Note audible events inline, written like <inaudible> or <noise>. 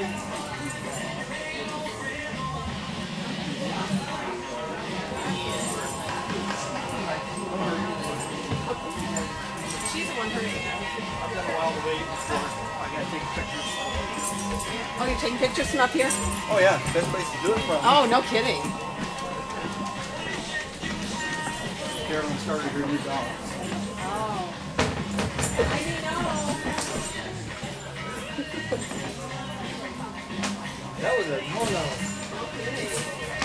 I've got a while to wait. I gotta take. Oh, you're taking pictures from up here? Oh yeah, best place to do it from. Oh, no kidding. Carolyn started her new job. Oh. I know. <laughs> That was a no-no.